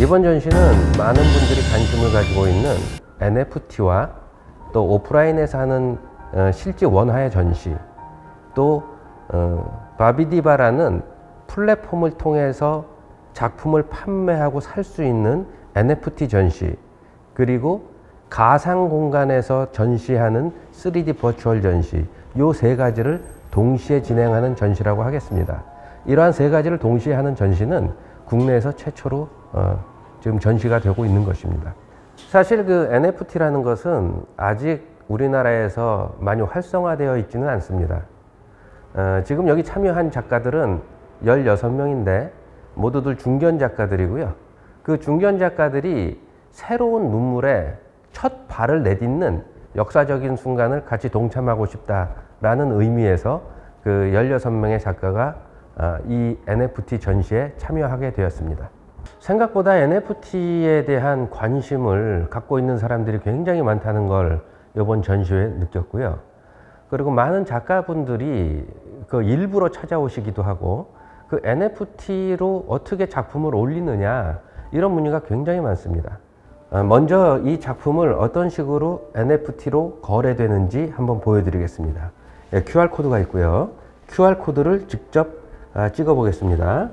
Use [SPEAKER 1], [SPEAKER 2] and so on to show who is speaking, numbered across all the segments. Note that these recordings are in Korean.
[SPEAKER 1] 이번 전시는 많은 분들이 관심을 가지고 있는 NFT와 또 오프라인에서 하는 어, 실제 원화의 전시 또 어, 바비디바라는 플랫폼을 통해서 작품을 판매하고 살 수 있는 NFT 전시 그리고 가상 공간에서 전시하는 3D 버추얼 전시 요 세 가지를 동시에 진행하는 전시라고 하겠습니다. 이러한 세 가지를 동시에 하는 전시는 국내에서 최초로 어, 지금 전시가 되고 있는 것입니다. 사실 그 NFT라는 것은 아직 우리나라에서 많이 활성화되어 있지는 않습니다. 어, 지금 여기 참여한 작가들은 16명인데 모두들 중견 작가들이고요. 그 중견 작가들이 새로운 문물에 첫 발을 내딛는 역사적인 순간을 같이 동참하고 싶다라는 의미에서 그 16명의 작가가 아, 이 NFT 전시에 참여하게 되었습니다. 생각보다 NFT에 대한 관심을 갖고 있는 사람들이 굉장히 많다는 걸 이번 전시회 느꼈고요. 그리고 많은 작가분들이 그 일부러 찾아오시기도 하고 그 NFT로 어떻게 작품을 올리느냐 이런 문의가 굉장히 많습니다. 아, 먼저 이 작품을 어떤 식으로 NFT로 거래되는지 한번 보여드리겠습니다. QR코드가 예, 있고요. QR코드를 직접 아, 찍어 보겠습니다.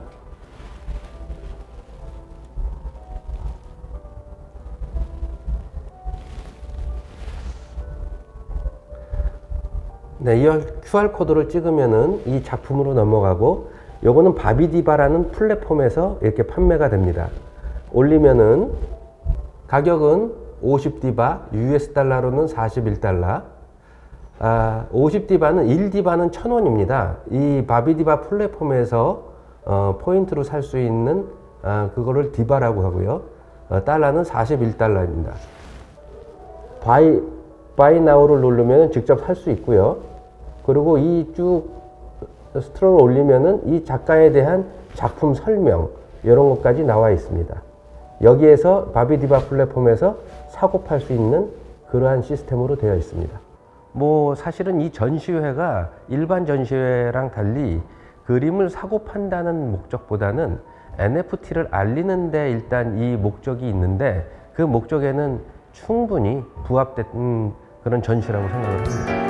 [SPEAKER 1] 네, 이 QR코드를 찍으면은 이 작품으로 넘어가고 요거는 바비디바라는 플랫폼에서 이렇게 판매가 됩니다. 올리면은 가격은 50디바, US 달러로는 41달러. 아, 50디바는 1디바는 1000원입니다. 이 바비디바 플랫폼에서 어, 포인트로 살 수 있는 아, 그거를 디바라고 하고요. 어, 달러는 41달러입니다. buy buy now를 누르면 직접 살 수 있고요. 그리고 이 쭉 스크롤을 올리면은 이 작가에 대한 작품 설명 이런 것까지 나와 있습니다. 여기에서 바비디바 플랫폼에서 사고 팔 수 있는 그러한 시스템으로 되어 있습니다. 뭐 사실은 이 전시회가 일반 전시회랑 달리 그림을 사고 판다는 목적보다는 NFT를 알리는데 일단 이 목적이 있는데 그 목적에는 충분히 부합된 그런 전시라고 생각을 합니다.